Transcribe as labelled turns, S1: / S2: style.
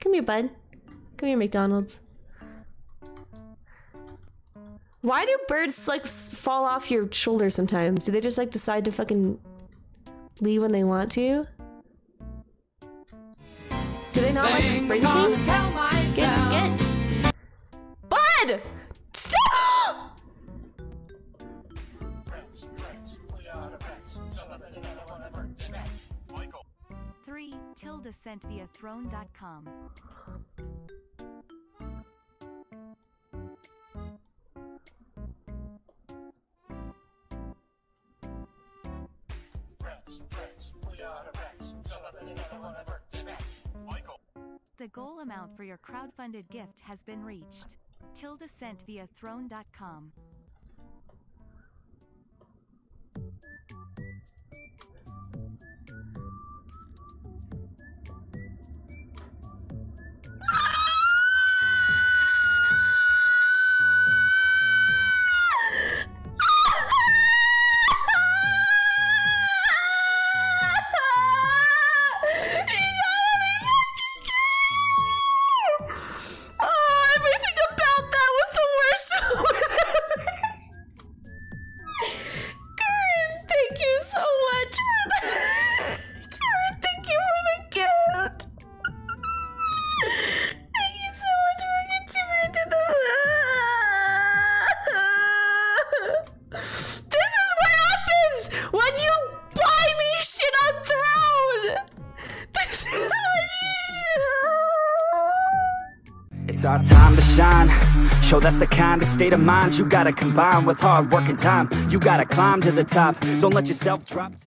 S1: Come here, bud. Come here, McDonald's. Why do birds like fall off your shoulder sometimes? Do they just like decide to fucking leave when they want to? Do they not like sprinting? Get, get. Bud! Stop!
S2: Tilde sent via throne.com. The goal amount for your crowdfunded gift has been reached. Tilde sent via throne.com.
S1: you so
S3: It's our time to shine. Show that's the kind of state of mind you gotta combine with hard work and time. You gotta climb to the top. Don't let yourself drop.